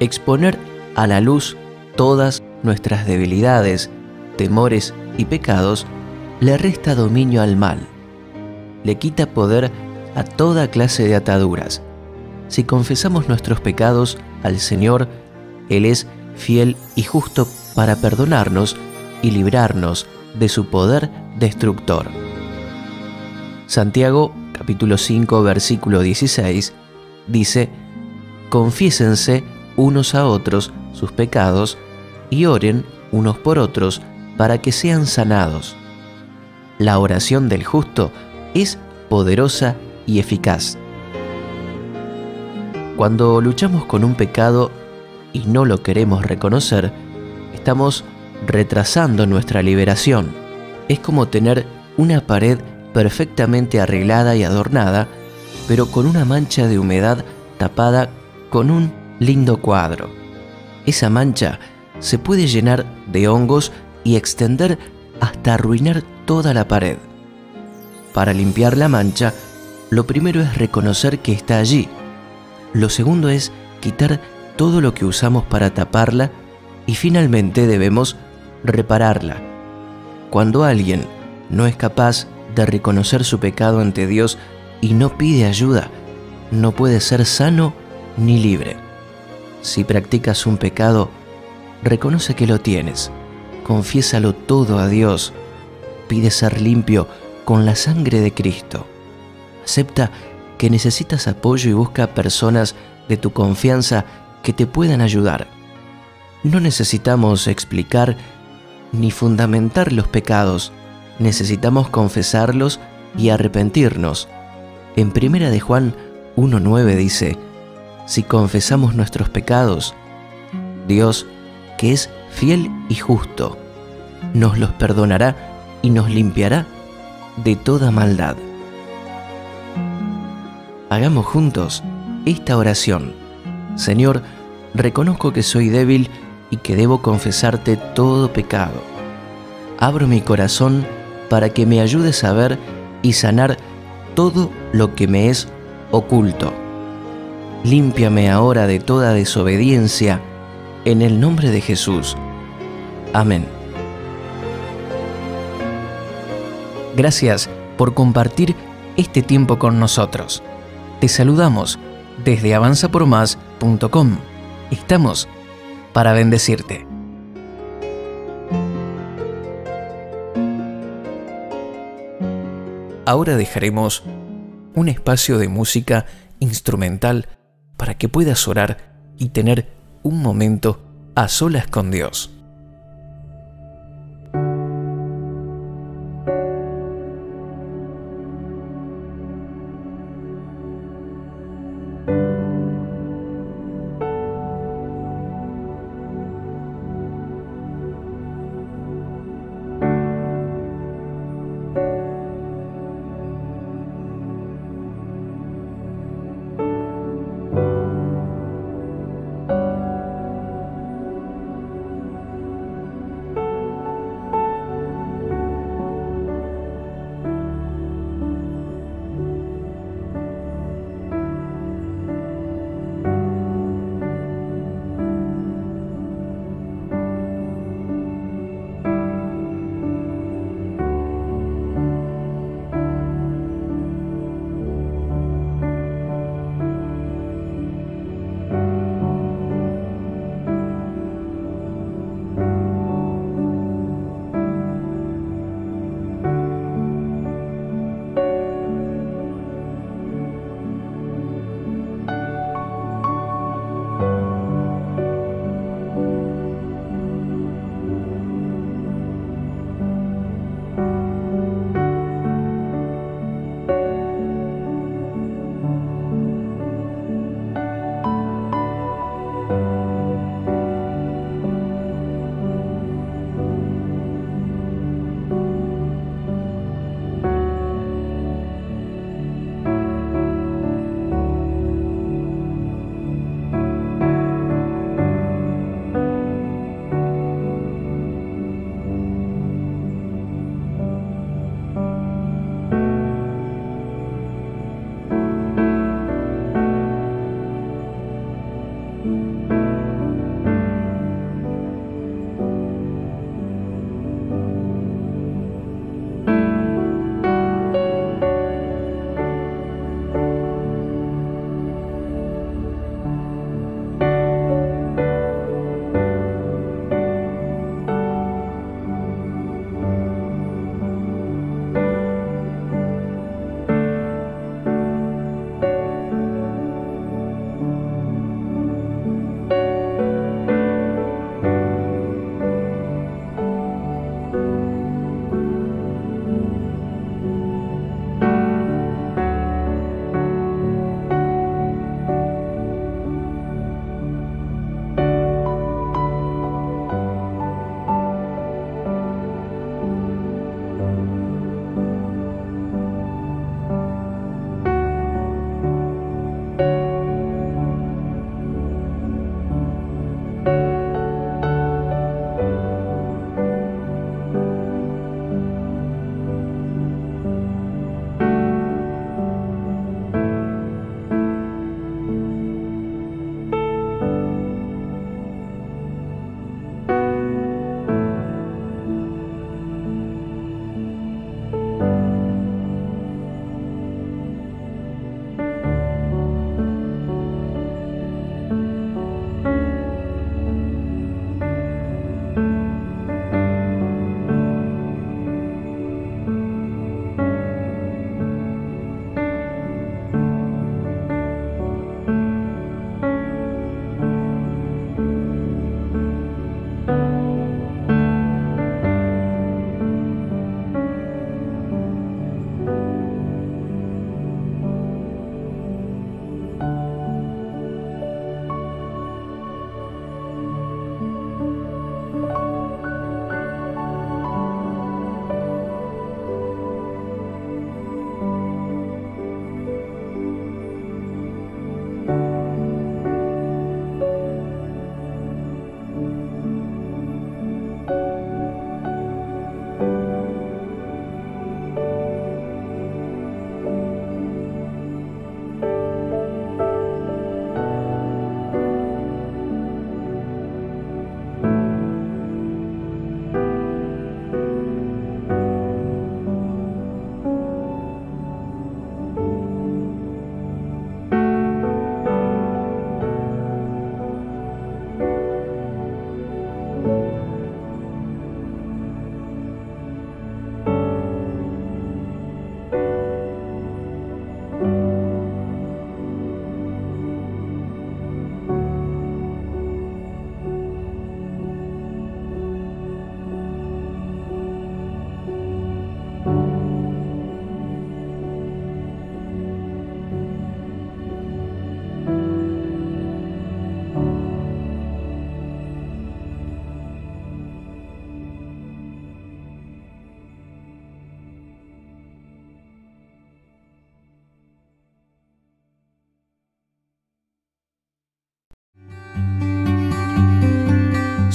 Exponer a la luz todas nuestras debilidades, temores y pecados le resta dominio al mal, le quita poder a toda clase de ataduras. Si confesamos nuestros pecados al Señor, Él es fiel y justo para perdonarnos y librarnos de su poder destructor. Santiago capítulo 5 versículo 16 dice, Confiésense unos a otros sus pecados y oren unos por otros para que sean sanados. La oración del justo es poderosa y eficaz. Cuando luchamos con un pecado y no lo queremos reconocer, estamos retrasando nuestra liberación. Es como tener una pared perfectamente arreglada y adornada, pero con una mancha de humedad tapada con un lindo cuadro. Esa mancha se puede llenar de hongos y extender hasta arruinar toda la pared. Para limpiar la mancha, lo primero es reconocer que está allí. Lo segundo es quitar todo lo que usamos para taparla y finalmente debemos repararla. Cuando alguien no es capaz de reconocer su pecado ante Dios y no pide ayuda, no puede ser sano ni libre. Si practicas un pecado, reconoce que lo tienes, confiésalo todo a Dios, pide ser limpio con la sangre de Cristo. Acepta que necesitas apoyo y busca personas de tu confianza que te puedan ayudar. No necesitamos explicar ni fundamentar los pecados, necesitamos confesarlos y arrepentirnos. En primera de Juan 1.9 dice, si confesamos nuestros pecados, Dios, que es fiel y justo, nos los perdonará y nos limpiará de toda maldad. Hagamos juntos esta oración. Señor, reconozco que soy débil y que debo confesarte todo pecado. Abro mi corazón para que me ayudes a ver y sanar todo lo que me es oculto. Límpiame ahora de toda desobediencia, en el nombre de Jesús. Amén. Gracias por compartir este tiempo con nosotros. Te saludamos desde avanzapormás.com. Estamos para bendecirte. Ahora dejaremos un espacio de música instrumental para que puedas orar y tener un momento a solas con Dios.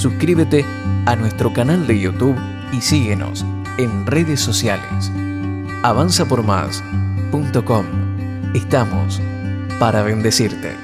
Suscríbete a nuestro canal de YouTube y síguenos en redes sociales. avanzapormás.com. Estamos para bendecirte.